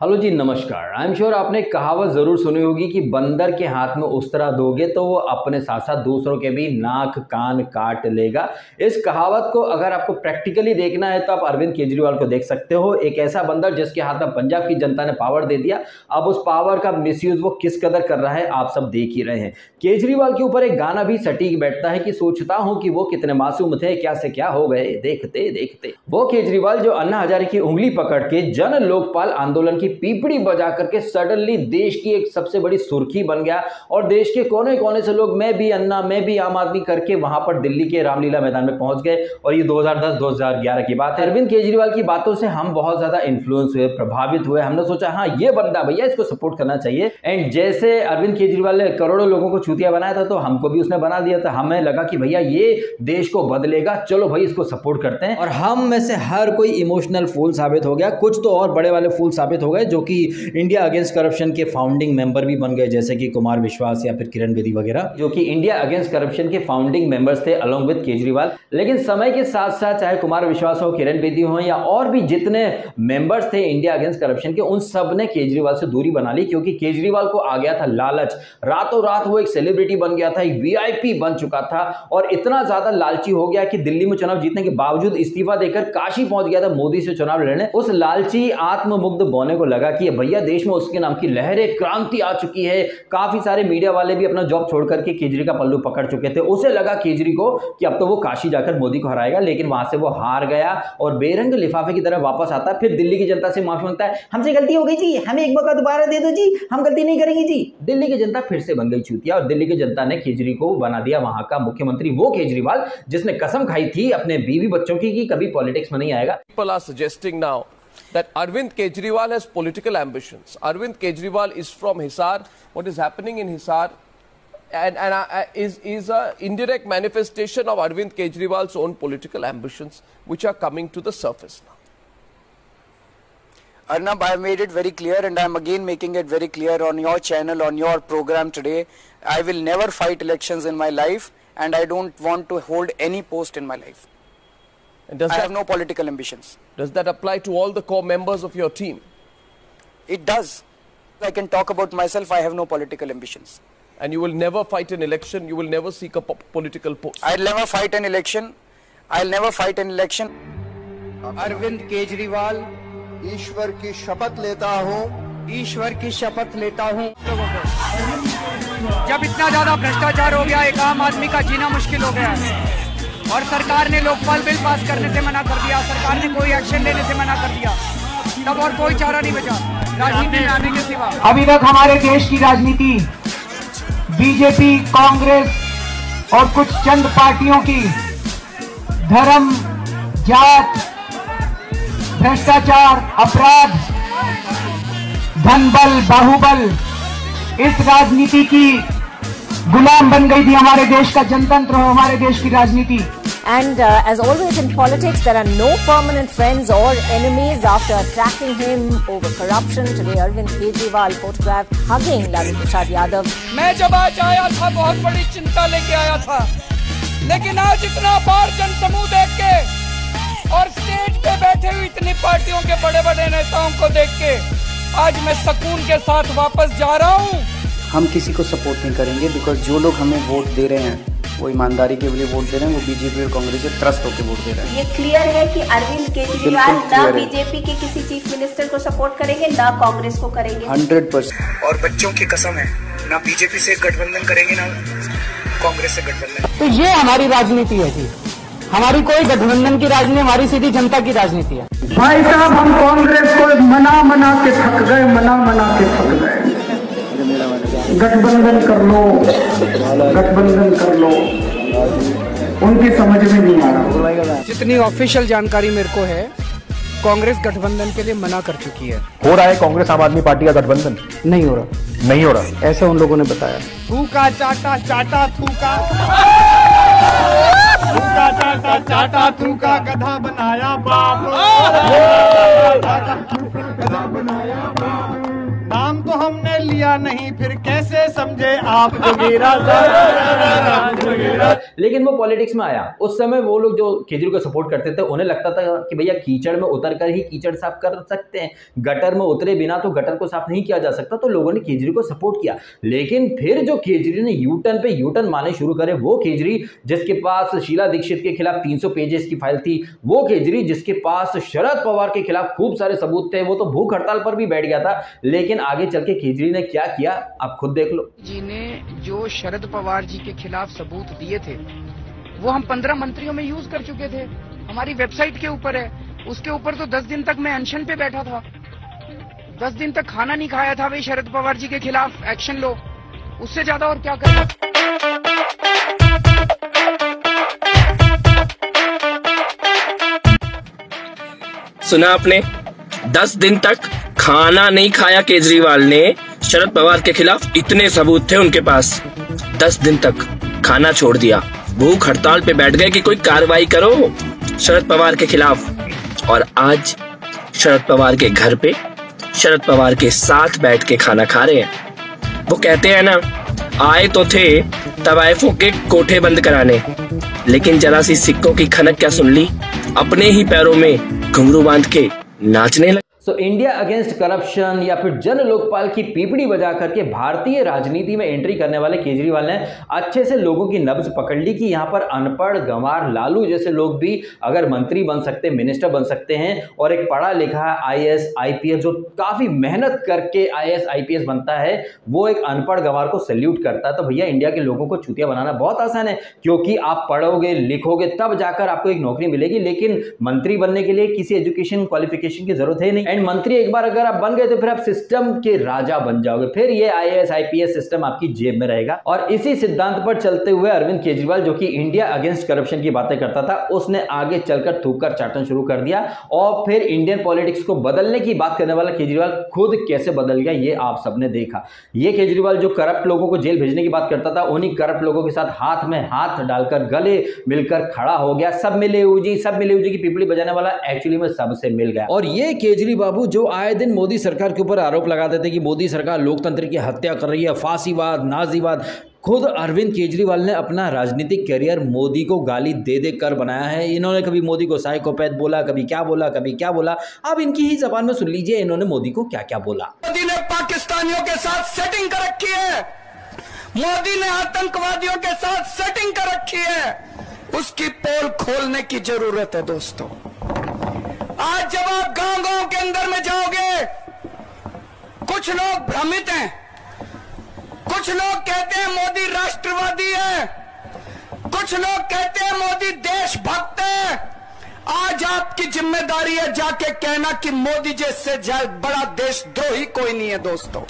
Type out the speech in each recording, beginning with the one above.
Hello जी, नमस्कार। I am sure आपने कहावत ज़रूर सुनी होगी कि बंदर के हाथ में उस्तरा दोगे तो वो अपने साथ साथ दूसरों के भी नाक, कान काट लेगा। इस कहावत को अगर आपको प्रैक्टिकली देखना है तो आप अरविंद केजरीवाल को देख सकते हो। एक ऐसा बंदर जिसके हाथ में पंजाब की जनता ने पावर दे दिया। अब उस पावर का मिसयूज वो किस कदर कर रहा है, आप सब देख ही रहे हैं। केजरीवाल के ऊपर एक गाना भी सटीक बैठता है कि सोचता हूँ कि वो कितने मासूम थे, क्या से क्या हो गए, देखते देखते। वो केजरीवाल जो अन्ना हजारे की उंगली पकड़ के जन लोकपाल आंदोलन की पीपड़ी बजा करके सडनली देश की एक सबसे बड़ी सुर्खी बन गया। और देश के कोने कोने से लोग मैं भी अन्ना, मैं भी आम आदमी करके वहाँ पर दिल्ली के रामलीला मैदान में पहुँच गए। और ये 2010-2011 की बात है। अरविंद केजरीवाल की बातों से हम बहुत ज़्यादा इन्फ्लुएंस हुए, प्रभावित हुए। हमने सोचा हाँ ये बंदा भैया, इसको सपोर्ट करना चाहिए। एंड जैसे अरविंद केजरीवाल ने करोड़ों लोगों को छूतिया बनाया था तो हमको भी उसने बना दिया था। हमें लगा कि भैया, ये देश को बदलेगा। चलो भाई, इसको सपोर्ट करते हैं। और हम में से हर कोई इमोशनल फूल साबित हो गया। कुछ तो और बड़े वाले फूल साबित हो गए। जो कि इंडिया अगेंस्ट करप्शन के फाउंडिंग मेंबर भी बन गए, जैसे कि कुमार विश्वास या फिर किरण बेदी वगैरह। जो कि इंडिया अगेंस्ट करप्शन के फाउंडिंग मेंबर्स थे अलॉन्ग विद केजरीवाल। लेकिन समय के साथ साथ चाहे कुमार विश्वास हो, किरण बेदी हो, या और भी जितने मेंबर्स थे इंडिया अगेंस्ट करप्शन के, उन सबने केजरीवाल से दूरी बना ली, क्योंकि केजरीवाल को आ गया था लालच। रातों रात वो एक सेलिब्रिटी बन गया था, एक वीआईपी बन चुका था, और इतना ज़्यादा लालची हो गया कि दिल्ली में चुनाव जीतने के बावजूद इस्तीफा देकर काशी पहुँच गया था मोदी से चुनाव लड़ने। उस लालची, आत्ममुग्ध बोने को लगा कि भैया देश में उसके नाम की लहरें क्रांति आ चुकी है। काफ़ी सारे मीडिया वाले भी अपना जॉब छोड़ करके केजरी का पल्लू पकड़ चुके थे। उसे लगा केजरी को कि अब तो वो काशी जाकर मोदी को हराएगा, लेकिन वहाँ से वो हार गया और बेरंग लिफाफे की तरह वापस आता है। फिर दिल्ली की जनता से माफ़ी माँगता है, हमसे गलती हो गई जी, हमें एक मौका दोबारा दे दो जी, हम गलती नहीं करेंगे जी। दिल्ली की जनता फिर से बन गई चूतिया और दिल्ली की जनता ने केजरी को बना दिया वहाँ का मुख्यमंत्री, वो केजरीवाल, जिसने कसम खाई थी अपने बीवी बच्चों की कि कभी पॉलिटिक्स में नहीं आएगा। That Arvind Kejriwal has political ambitions. Arvind Kejriwal is from Hisar. What is happening in Hisar and, and uh, is, is a indirect manifestation of Arvind Kejriwal's own political ambitions, which are coming to the surface now. Arnab, I have made it very clear and I am again making it very clear on your channel, on your program today. I will never fight elections in my life and I don't want to hold any post in my life. And does I that, have no political ambitions. does that apply to all the core members of your team? It does. I can talk about myself, I have no political ambitions. And you will never fight an election, you will never seek a po- political post. I'll never fight an election. I'll never fight an election. Arvind Kejriwal, ईश्वर की शपथ लेता हूँ ईश्वर की शपथ लेता हूँ जब इतना ज्यादा भ्रष्टाचार हो गया एक आम आदमी का जीना मुश्किल हो गया है और सरकार ने लोकपाल बिल पास करने से मना कर दिया, सरकार ने कोई एक्शन लेने से मना कर दिया। तब और कोई चारा नहीं बचा। राजनीति में आने के सिवा। अभी तक हमारे देश की राजनीति, बीजेपी, कांग्रेस और कुछ चंद पार्टियों की धर्म, जात, भ्रष्टाचार, अपराध धनबल बाहुबल, इस राजनीति की गुलाम बन गई थी हमारे देश का जनतंत्र हो हमारे देश की राजनीति। And uh, as always in politics, there are no permanent friends or enemies. After attacking him over corruption, today Arvind Kejriwal photographed hugging Lalu Prasad Yadav. मैं जब आज आया था बहुत बड़ी चिंता लेके आया था लेकिन आज इतना बार जनसमूह देख के और स्टेज पे बैठे हुए इतनी पार्टियों के बड़े बड़े नेताओं को देख के आज मैं सुकून के साथ वापस जा रहा हूँ हम किसी को सपोर्ट नहीं करेंगे बिकॉज़ जो लोग हमें वोट दे रहे हैं वो ईमानदारी के लिए वोट दे रहे हैं वो बीजेपी और कांग्रेस से ट्रस्ट होकर वोट दे रहे हैं। ये क्लियर है कि अरविंद केजरीवाल न बीजेपी के किसी चीफ मिनिस्टर को सपोर्ट करेंगे न कांग्रेस को करेंगे। Hundred percent. और बच्चों की कसम है ना बीजेपी से गठबंधन करेंगे ना कांग्रेस से गठबंधन। तो ये हमारी राजनीति है जी। हमारी कोई गठबंधन की राजनीति हमारी सीधी जनता की राजनीति है। भाई साहब हम कांग्रेस को मना मना के थक गए मना मना के थक गए। गठबंधन कर लो। गठबंधन कर लो। उनकी समझ में नहीं आ रहा। जितनी ऑफिशियल जानकारी मेरे को है कांग्रेस गठबंधन के लिए मना कर चुकी है। हो रहा है कांग्रेस आम आदमी पार्टी का गठबंधन? नहीं हो रहा। नहीं हो रहा। ऐसा उन लोगों ने बताया। थूका चाटा चाटा थूका। थूका चाटा चाटा थूका गधा बनाया बाप। गधा बनाया बाप। हमने लिया नहीं, फिर कैसे समझे आप? लेकिन वो पॉलिटिक्स में आया। उस समय वो लोग जो केजरी को सपोर्ट करते थे, उन्हें लगता था कि भैया कीचड़ में उतर कर ही कीचड़ साफ़ कर सकते हैं। गटर में उतरे बिना तो गटर को साफ़ नहीं किया जा सकता तो लोगों ने केजरी को सपोर्ट किया। लेकिन फिर जो केजरी ने यू टर्न पे यू टर्न मारने शुरू करे, वो केजरी, जिसके पास शीला दीक्षित के खिलाफ 300 पेजेस की फ़ाइल थी, वो केजरी, जिसके पास शरद पवार के खिलाफ खूब सारे सबूत थे, वो तो भूख हड़ताल पर भी बैठ गया था। लेकिन आगे चल के केजरी ने क्या किया? आप खुद देख लो। जी ने जो शरद पवार जी के खिलाफ सबूत दिए थे वो हम पंद्रह मंत्रियों में यूज़ कर चुके थे। हमारी वेबसाइट के ऊपर है। उसके ऊपर तो दस दिन तक मैं अनशन पे बैठा था। दस दिन तक खाना नहीं खाया था भाई शरद पवार जी के खिलाफ। एक्शन लो। उससे ज़्यादा और क्या करना सुना आपने? दस दिन तक खाना नहीं खाया केजरीवाल ने। शरद पवार के खिलाफ इतने सबूत थे उनके पास। दस दिन तक खाना छोड़ दिया। भूख हड़ताल पे बैठ गए कि कोई कार्रवाई करो, शरद पवार के खिलाफ। और आज शरद पवार के घर पे शरद पवार के साथ बैठ के खाना खा रहे हैं। वो कहते हैं ना, आए तो थे तवायफों के कोठे बंद कराने। लेकिन जरा सी सिक्कों की खनक क्या सुन ली? अपने ही पैरों में घुंघरू बाँध के नाचने लगे। सो इंडिया अगेंस्ट करप्शन या फिर जन लोकपाल की पीपड़ी बजा करके भारतीय राजनीति में एंट्री करने वाले केजरीवाल ने अच्छे से लोगों की नब्ज पकड़ ली कि यहाँ पर अनपढ़, गंवार, लालू जैसे लोग भी अगर मंत्री बन सकते मिनिस्टर बन सकते हैं और एक पढ़ा लिखा आईएएस आईपीएस जो काफ़ी मेहनत करके आईएएस आईपीएस बनता है, वो एक अनपढ़, गंवार को सल्यूट करता है। तो भैया इंडिया के लोगों को चुतिया बनाना बहुत आसान है, क्योंकि आप पढ़ोगे, लिखोगे, तब जाकर आपको एक नौकरी मिलेगी। लेकिन मंत्री बनने के लिए किसी एजुकेशन क्वालिफिकेशन की ज़रूरत है नहीं। एंड मंत्री एक बार अगर आप बन गए तो फिर आप सिस्टम के राजा बन जाओगे। फिर ये आईएएस आईपीएस सिस्टम आपकी जेब में रहेगा। और इसी सिद्धांत पर चलते हुए अरविंद केजरीवाल, जो कि इंडिया अगेंस्ट करप्शन की बातें करता था, उसने आगे चलकर थूक चाटन शुरू कर दिया। और फिर इंडियन पॉलिटिक्स को बदलने की बात करने वाला केजरीवाल खुद कैसे बदल गया, ये आप सबने देखा। ये केजरीवाल जो करप्ट लोगों को जेल भेजने की बात करता था, उन्हीं करप्ट लोगों के साथ हाथ में हाथ डालकर गले मिलकर खड़ा हो गया। सब मिले जी, सब मिले जी की पिपड़ी बजाने वाला एक्चुअली में सबसे मिल गया। और ये केजरी बाबू, जो आए दिन मोदी सरकार के ऊपर आरोप लगाते थे कि मोदी सरकार लोकतंत्र की हत्या कर रही है, फांसीवाद, नाजीवाद, खुद अरविंद केजरीवाल ने अपना राजनीतिक करियर मोदी को गाली दे दे कर बनाया है। इन्होंने कभी मोदी को साइकोपैथ बोला, कभी क्या बोला, कभी क्या बोला? अब इनकी ही जबान में सुन लीजिए, इन्होंने मोदी को क्या क्या बोला। मोदी ने पाकिस्तानियों के साथ सेटिंग कर रखी है। मोदी ने आतंकवादियों के साथ सेटिंग कर रखी है। उसकी पोल खोलने की ज़रूरत है दोस्तों। आज जब आप गाँव गाँव के अंदर में जाओगे, कुछ लोग भ्रमित हैं। कुछ लोग कहते हैं मोदी राष्ट्रवादी है। कुछ लोग कहते हैं मोदी देशभक्त है। आज आपकी ज़िम्मेदारी है जाके कहना कि मोदी जैसे बड़ा देशद्रोही कोई नहीं है, दोस्तों।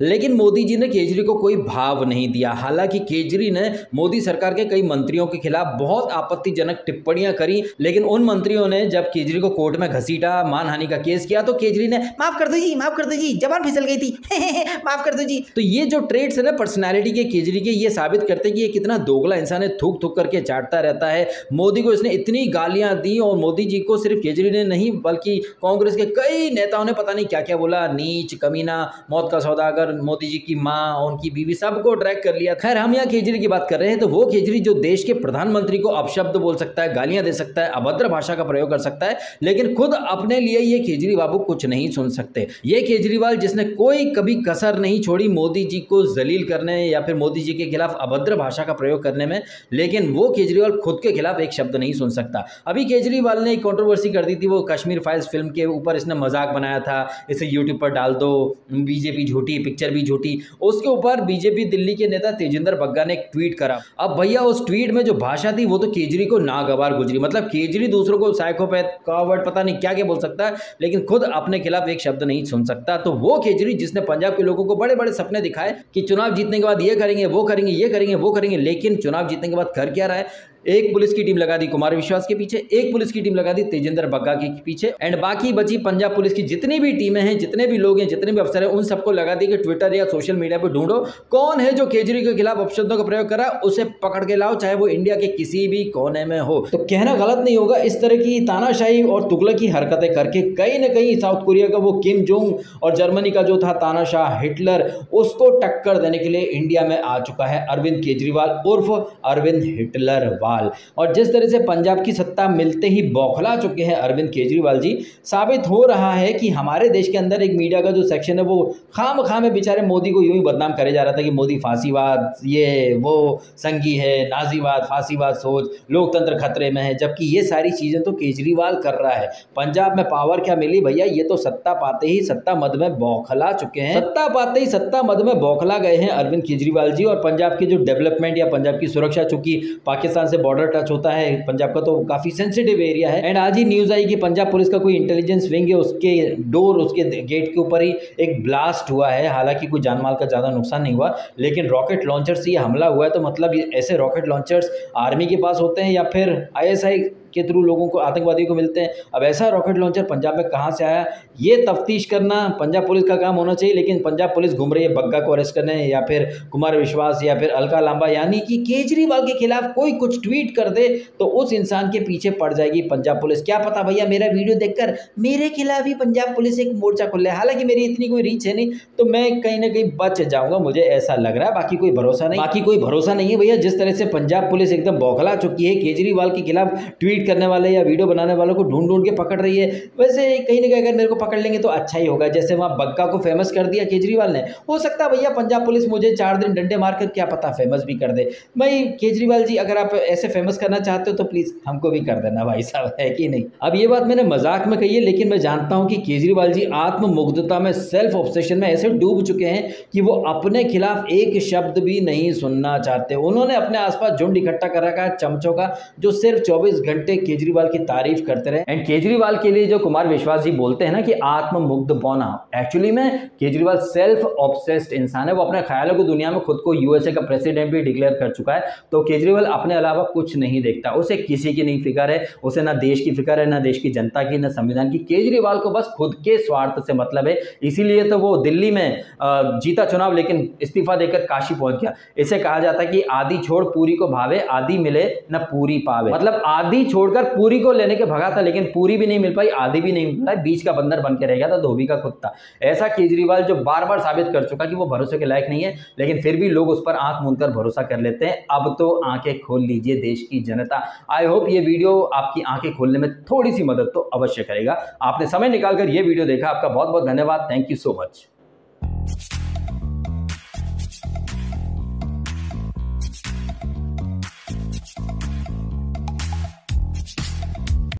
लेकिन मोदी जी ने केजरी को कोई भाव नहीं दिया। हालाँकि केजरी ने मोदी सरकार के कई मंत्रियों के खिलाफ बहुत आपत्तिजनक टिप्पणियाँ करी, लेकिन उन मंत्रियों ने जब केजरी को कोर्ट में घसीटा, मानहानि का केस किया तो केजरी ने, माफ़ कर दो जी, माफ़ कर दो जी, जबान फिसल गई थी, माफ़ कर दो जी। तो ये जो ट्रेड्स है ना पर्सनैलिटी के, केजरी के, ये साबित करते कि ये कितना दोगला इंसान है थूक थूक करके चाटता रहता है। मोदी को इसने इतनी गालियाँ दी और मोदी जी को सिर्फ़ केजरी ने नहीं, बल्कि कांग्रेस के कई नेताओं ने पता नहीं क्या क्या बोला, नीच, कमीना, मौत का सौदागर पर मोदी जी की माँ, उनकी बीवी सबको ट्रैक कर लिया। खैर, हम यहाँ केजरी की बात कर रहे हैं तो वो केजरी जो देश के प्रधानमंत्री को अपशब्द बोल सकता है, गालियाँ दे सकता है, अभद्र भाषा का प्रयोग कर सकता है, लेकिन खुद अपने लिए ये केजरी बाबू कुछ नहीं सुन सकते। ये केजरीवाल जिसने कोई कभी कसर नहीं छोड़ी मोदी जी को जलील करने या फिर मोदी जी के खिलाफ अभद्र भाषा का प्रयोग करने में, लेकिन वो केजरीवाल खुद के खिलाफ एक शब्द नहीं सुन सकता। अभी केजरीवाल ने एक कॉन्ट्रोवर्सी कर दी थी, वो कश्मीर फाइल्स फ़िल्म के ऊपर इसने मज़ाक बनाया था, इसे यूट्यूब पर डाल दो, बीजेपी झूठी पिक्चर भी झूठी। उसके ऊपर बीजेपी दिल्ली के नेता तेजिंदर बग्गा ने एक ट्वीट करा। अब भैया, उस ट्वीट में जो भाषा थी, वो तो केजरी को नागवार गुजरी। मतलब केजरी दूसरों को साइकोपैथ कावर्ड पता नहीं क्या क्या बोल सकता है, लेकिन खुद अपने खिलाफ एक शब्द नहीं सुन सकता। तो वो केजरी जिसने पंजाब के लोगों को बड़े बड़े सपने दिखाए कि चुनाव जीतने के बाद ये करेंगे, वो करेंगे, ये करेंगे, वो करेंगे, लेकिन चुनाव जीतने के बाद कर क्या रहा है? एक पुलिस की टीम लगा दी कुमार विश्वास के पीछे, एक पुलिस की टीम लगा दी तेजेंद्र बग्गा के पीछे एंड बाकी बची पंजाब पुलिस की जितनी भी टीमें हैं, जितने भी लोग हैं, जितने भी अफसर हैं, उन सबको लगा दी कि ट्विटर या सोशल मीडिया पर ढूंढो, कौन है जो केजरी के खिलाफ अपशब्दों का प्रयोग करा उसे पकड़ के लाओ, चाहे वो इंडिया के किसी भी कोने में हो। तो कहना गलत नहीं होगा, इस तरह की तानाशाही और तुगलक की हरकतें करके कहीं ना कहीं साउथ कोरिया का वो किम जोंग और जर्मनी का जो था तानाशाह हिटलर उसको टक्कर देने के लिए इंडिया में आ चुका है अरविंद केजरीवाल उर्फ़ अरविंद हिटलर वाल और जिस तरह से पंजाब की सत्ता मिलते ही बौखला चुके हैं अरविंद केजरीवाल जी, साबित हो रहा है कि हमारे देश के अंदर एक मीडिया का जो सेक्शन है, वो खाम खाम में बेचारे मोदी को यूँ ही बदनाम करे जा रहा था कि मोदी फांसीवाद, ये वो संगी है, नाजीवाद, फांसीवाद सोच, लोकतंत्र खतरे में है, जबकि ये सारी चीज़ें तो केजरीवाल कर रहा है। पंजाब में पावर क्या मिली भैया? ये तो सत्ता पाते ही सत्ता मद में बौखला चुके हैं। सत्ता पाते ही सत्ता मद में बौखला गए हैं अरविंद केजरीवाल जी और पंजाब की जो डेवलपमेंट या पंजाब की सुरक्षा चूँकि पाकिस्तान से बॉर्डर टच होता है, पंजाब का तो काफ़ी सेंसिटिव एरिया है। एंड आज ही न्यूज़ आई कि पंजाब पुलिस का कोई इंटेलिजेंस विंग है, उसके डोर उसके गेट के ऊपर ही एक ब्लास्ट हुआ है। हालाँकि कोई जानमाल का ज़्यादा नुकसान नहीं हुआ, लेकिन रॉकेट लॉन्चर से ये हमला हुआ है तो मतलब ऐसे रॉकेट लॉन्चर्स आर्मी के पास होते हैं या फिर आईएसआई के थ्रू लोगों को, आतंकवादियों को मिलते हैं। अब ऐसा रॉकेट लॉन्चर पंजाब में कहाँ से आया? ये तफ्तीश करना पंजाब पुलिस का काम होना चाहिए, लेकिन पंजाब पुलिस घूम रही है बग्गा को अरेस्ट करने या फिर कुमार विश्वास या फिर अलका लांबा। यानी कि केजरीवाल के खिलाफ कोई कुछ ट्वीट कर दे तो उस इंसान के पीछे पड़ जाएगी पंजाब पुलिस। क्या पता भैया, मेरा वीडियो देखकर मेरे खिलाफ ही पंजाब पुलिस एक मोर्चा खोल। ले हालाँकि मेरी इतनी कोई रीच है नहीं तो मैं कहीं ना कहीं बच जाऊँगा, मुझे ऐसा लग रहा है। बाकी कोई भरोसा नहीं। बाकी कोई भरोसा नहीं है भैया, जिस तरह से पंजाब पुलिस एकदम बौखला चुकी है, केजरीवाल के खिलाफ ट्वीट करने वाले या वीडियो बनाने वालों को ढूंढ ढूंढ के पकड़ रही है। वैसे कहीं ना कहीं अगर मेरे को पकड़ लेंगे तो अच्छा ही होगा। जैसे वहाँ बग्गा को फ़ेमस कर दिया केजरीवाल ने। हो सकता है भैया पंजाब पुलिस मुझे चार दिन डंडे मार कर क्या पता फ़ेमस भी कर दे। भाई केजरीवाल जी, अगर आप ऐसे फ़ेमस करना चाहते हो तो प्लीज़ हमको भी कर देना भाई साहब, है कि नहीं? अब ये बात मैंने मज़ाक में कही है, लेकिन मैं जानता हूँ कि केजरीवाल जी आत्ममुग्धता में सेल्फ ऑब्सेशन में ऐसे डूब चुके हैं कि वो अपने खिलाफ एक शब्द भी नहीं सुनना चाहते। उन्होंने अपने आसपास झुंड इकट्ठा कर रखा है चमचों का, जो सिर्फ़ चौबीस घंटे केजरीवाल की तारीफ़ करते रहे। एंड केजरीवाल के लिए जो कुमार विश्वास जी बोलते हैं ना कि आत्ममुग्ध पौना एक्चुअली में केजरीवाल सेल्फ ऑब्सेस्ड इंसान है, वो अपने ख्यालों की दुनिया में खुद को यूएसए का प्रेसिडेंट भी डिक्लेयर कर चुका है तो केजरीवाल अपने अलावा कुछ नहीं देखता। उसे किसी की नहीं फ़िक्र है, उसे ना देश की फ़िक्र है, ना देश की जनता की, ना संविधान की। केजरीवाल को बस खुद के स्वार्थ से मतलब है, इसीलिए तो वो दिल्ली में जीता चुनाव, लेकिन इस्तीफा देकर काशी पहुँच गया। इसे कहा जाता है कि आधी छोड़ पूरी को भावे आधी मिले, न पूरी पावे। मतलब आधी छोड़कर पूरी को लेने के भगा था, लेकिन पूरी भी नहीं मिल पाई, आधी भी नहीं मिल पाई, बीच का बंदर बन के रह गया था, धोबी का कुत्ता ऐसा केजरीवाल जो बार बार साबित कर चुका कि वो भरोसे के लायक नहीं है, लेकिन फिर भी लोग उस पर आँख मूंद कर भरोसा कर लेते हैं। अब तो आँखें खोल लीजिए देश की जनता। आई होप ये वीडियो आपकी आँखें खोलने में थोड़ी सी मदद तो अवश्य करेगा। आपने समय निकालकर ये वीडियो देखा, आपका बहुत बहुत धन्यवाद। Thank you so much